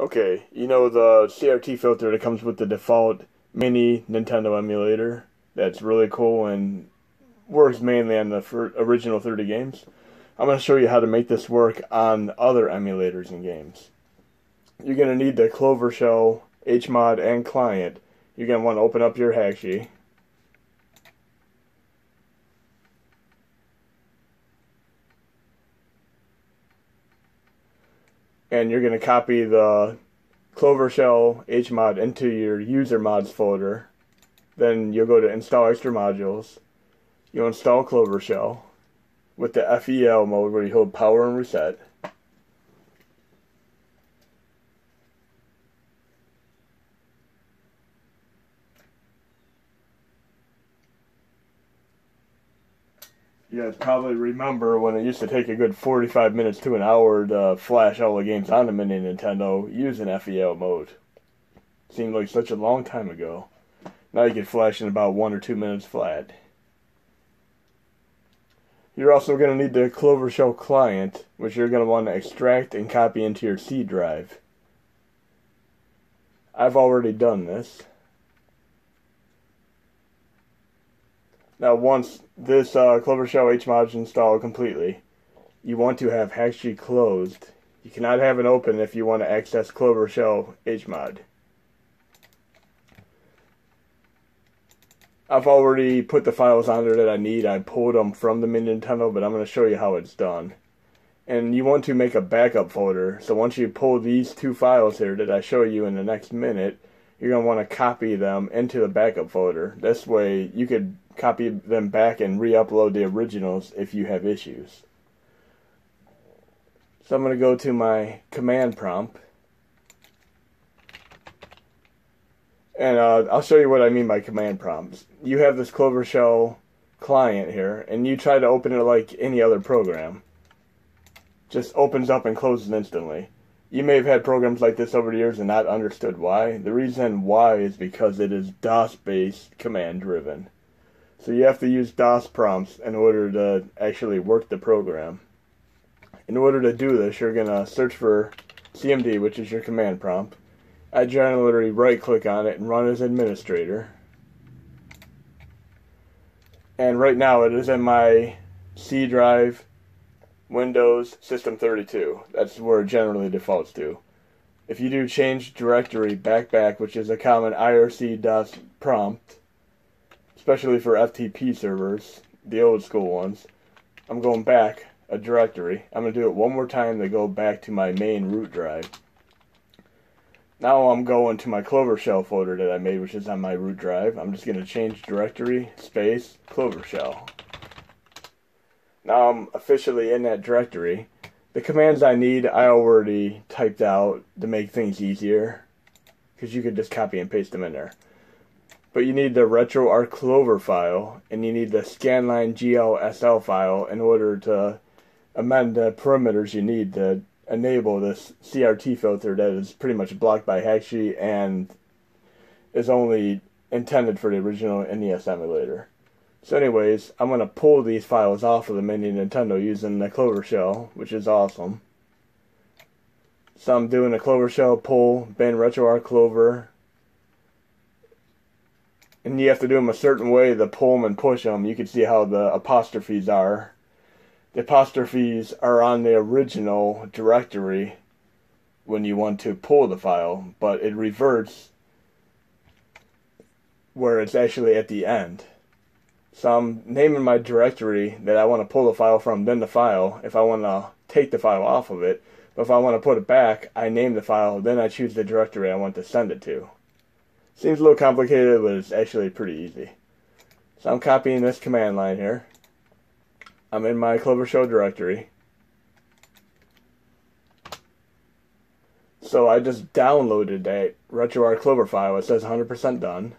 Okay, you know the CRT filter that comes with the default mini Nintendo emulator that's really cool and works mainly on the original 30 games. I'm going to show you how to make this work on other emulators and games. You're going to need the Clover Shell, HMOD, and client. You're going to want to open up your Hakchi. And you're going to copy the Clover Shell HMod into your user mods folder. Then you'll go to install extra modules. You'll install Clover Shell with the FEL mode where you hold power and reset. You guys probably remember when it used to take a good 45 minutes to an hour to flash all the games on the mini Nintendo using FEL mode. Seemed like such a long time ago. Now you can flash in about one or two minutes flat. You're also going to need the Clover Shell client, which you're going to want to extract and copy into your C drive. I've already done this. Now, once this uh, Clover Shell HMod is installed completely, you want to have Hakchi closed. You cannot have it open if you want to access Clover Shell HMod. I've already put the files on there that I need. I pulled them from the mini Nintendo, but I'm going to show you how it's done. And you want to make a backup folder. So once you pull these two files here that I show you in the next minute, you're going to want to copy them into the backup folder. This way you could copy them back and re-upload the originals if you have issues. So I'm going to go to my command prompt. And uh, I'll show you what I mean by command prompts. You have this Clover Shell client here, and you try to open it like any other program. Just opens up and closes instantly. You may have had programs like this over the years and not understood why. The reason why is because it is DOS-based command driven. So you have to use DOS prompts in order to actually work the program. In order to do this, you're going to search for CMD, which is your command prompt. I generally right click on it and run as administrator. And right now it is in my C drive Windows System 32. That's where it generally defaults to. If you do change directory back back, which is a common IRC DOS prompt, especially for FTP servers, the old school ones. I'm going back a directory. I'm going to do it one more time to go back to my main root drive. Now I'm going to my Clover Shell folder that I made, which is on my root drive. I'm just going to change directory, space, Clover Shell. Now I'm officially in that directory. The commands I need, I already typed out to make things easier. Because you could just copy and paste them in there. But you need the RetroArch Clover file, and you need the scanline GLSL file in order to amend the parameters you need to enable this CRT filter that is pretty much blocked by Hakchi and is only intended for the original NES emulator. So anyways, I'm going to pull these files off of the mini Nintendo using the Clover Shell, which is awesome. So I'm doing a Clover Shell pull, bin RetroArch Clover, and you have to do them a certain way to pull them and push them. You can see how the apostrophes are. The apostrophes are on the original directory when you want to pull the file, but it reverts where it's actually at the end. So I'm naming my directory that I want to pull the file from, then the file, if I want to take the file off of it. But if I want to put it back, I name the file, then I choose the directory I want to send it to. Seems a little complicated, but it's actually pretty easy. So I'm copying this command line here. I'm in my Clover Shell directory. So I just downloaded that RetroArch Clover file. It says 100% done.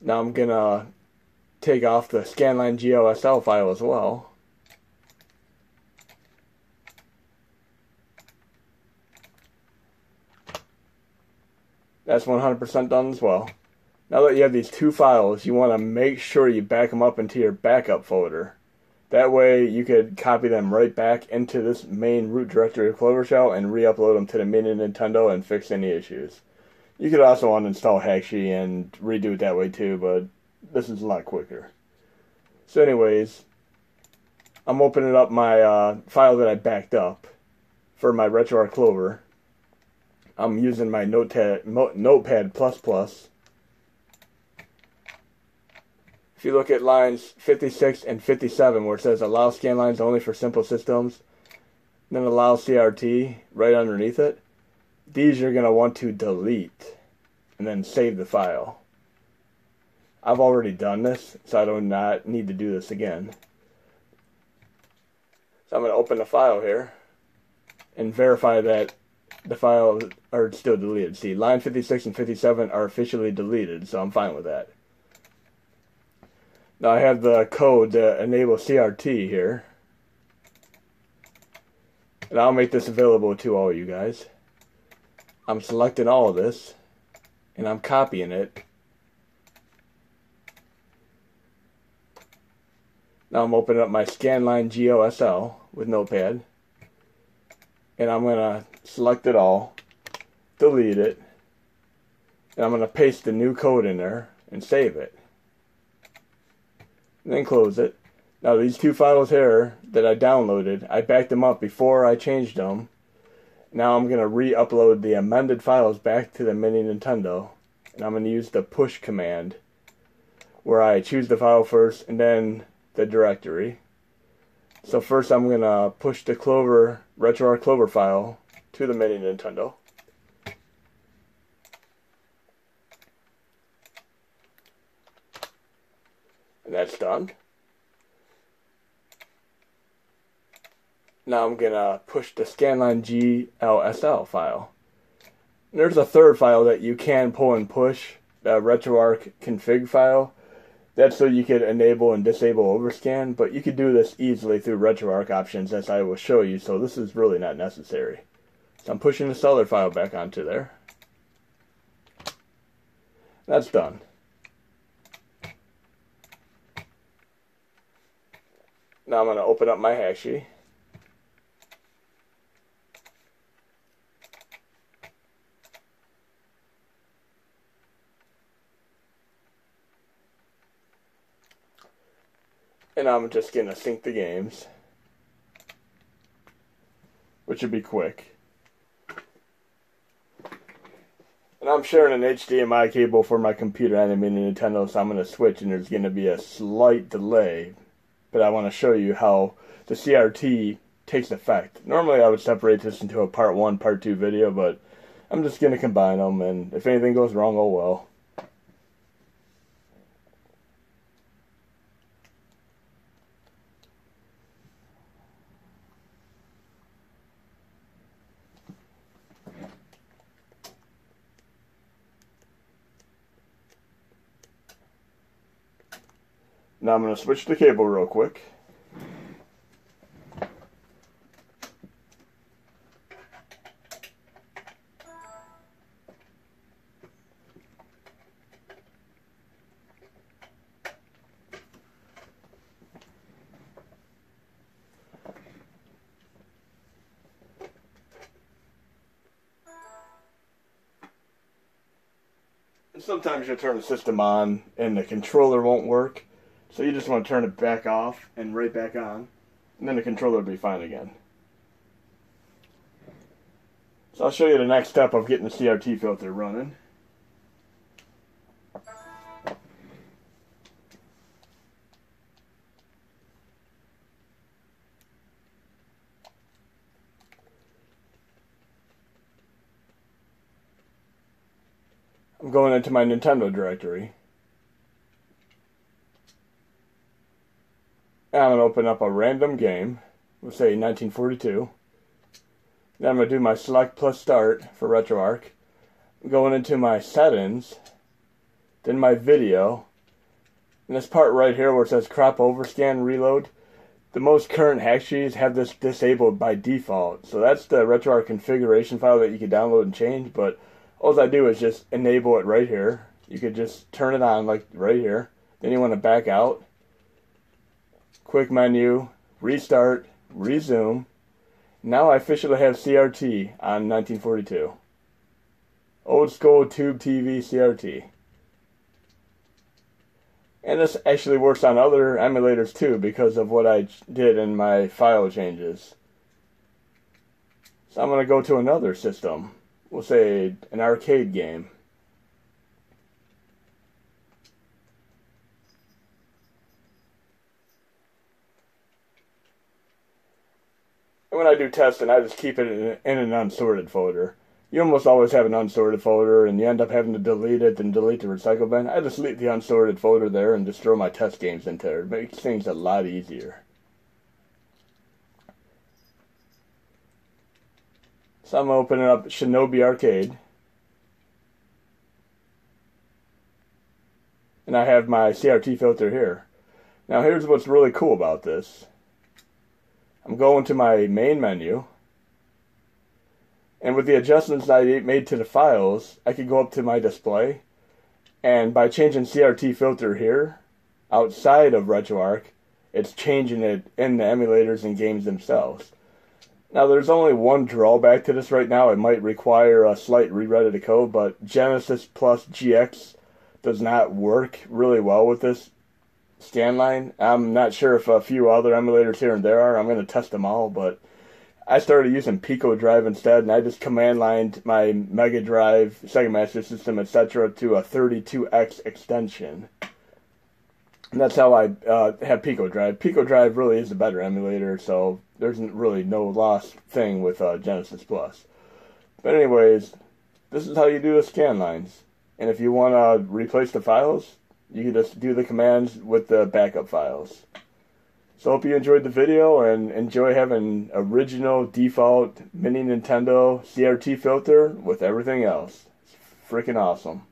Now I'm going to take off the scanline GLSL file as well. That's 100% done as well. Now that you have these two files, you want to make sure you back them up into your backup folder. That way you could copy them right back into this main root directory of Clover Shell and re-upload them to the mini Nintendo and fix any issues. You could also uninstall Hakchi and redo it that way too, but this is a lot quicker. So anyways, I'm opening up my uh, file that I backed up for my RetroArch Clover. I'm using my Notepad, Notepad++. If you look at lines 56 and 57 where it says allow scan lines only for simple systems, then allow CRT right underneath it, these you're going to want to delete and then save the file. I've already done this, so I do not need to do this again. So I'm going to open the file here and verify that the files are still deleted. See, line 56 and 57 are officially deleted, so I'm fine with that. Now I have the code to enable CRT here. And I'll make this available to all you guys. I'm selecting all of this and I'm copying it. Now I'm opening up my scanline GLSL with Notepad and I'm going to select it all, delete it, and I'm going to paste the new code in there and save it and then close it. Now these two files here that I downloaded, I backed them up before I changed them. Now I'm going to re-upload the amended files back to the mini Nintendo. And I'm going to use the push command where I choose the file first and then the directory. So first I'm going to push the Clover, RetroArch Clover file to the mini Nintendo. And that's done. Now I'm going to push the scanline GLSL file. There's a third file that you can pull and push, the RetroArch config file. That's so you could enable and disable overscan, but you could do this easily through RetroArch options as I will show you, so this is really not necessary. So I'm pushing the seller file back onto there. That's done. Now I'm going to open up my Hakchi. And I'm just going to sync the games. Which would be quick. And I'm sharing an HDMI cable for my computer and a mini Nintendo, so I'm going to switch and there's going to be a slight delay but I want to show you how the CRT takes effect. Normally I would separate this into a part one, part two video, but I'm just going to combine them, and if anything goes wrong, oh well. Now I'm going to switch the cable real quick. And sometimes you turn the system on and the controller won't work. So you just want to turn it back off and right back on, and then the controller will be fine again. So I'll show you the next step of getting the CRT filter running. I'm going into my Nintendo directory. And I'm going to open up a random game. We'll say 1942. Then I'm going to do my select plus start for RetroArch. Going into my settings. Then my video. And this part right here where it says crop overscan reload. The most current Hakchi's have this disabled by default. So that's the RetroArch configuration file that you can download and change. But all I do is just enable it right here. You could just turn it on like right here. Then you want to back out quick menu, restart, resume. Now I officially have CRT on 1942. Old school tube TV CRT. And this actually works on other emulators too because of what I did in my file changes. So I'm going to go to another system. We'll say an arcade game. When I do testing, I just keep it in, in an unsorted folder you almost always have an unsorted folder and you end up having to delete it and delete the recycle bin. I just leave the unsorted folder there and just throw my test games into there. It makes things a lot easier. So I'm opening up Shinobi Arcade. And I have my CRT filter here. Now here's what's really cool about this. I'm going to my main menu. And with the adjustments that I made to the files, I could go up to my display, and by changing CRT filter here, outside of RetroArch, it's changing it in the emulators and games themselves. Now, there's only one drawback to this right now. It might require a slight rewrite of the code, but Genesis plus GX does not work really well with this scan line. I'm not sure if a few other emulators here and there are. I'm going to test them all, but I started using Pico Drive instead, and I just command lined my Mega Drive, Sega Master System, etc., to a 32X extension. And that's how I uh, have Pico Drive. Pico Drive really is a better emulator, so there's really no lost thing with uh, Genesis Plus. But anyways, this is how you do the scan lines. And if you want to replace the files, you can just do the commands with the backup files. So hope you enjoyed the video and enjoy having original default mini Nintendo CRT filter with everything else. It's freaking awesome.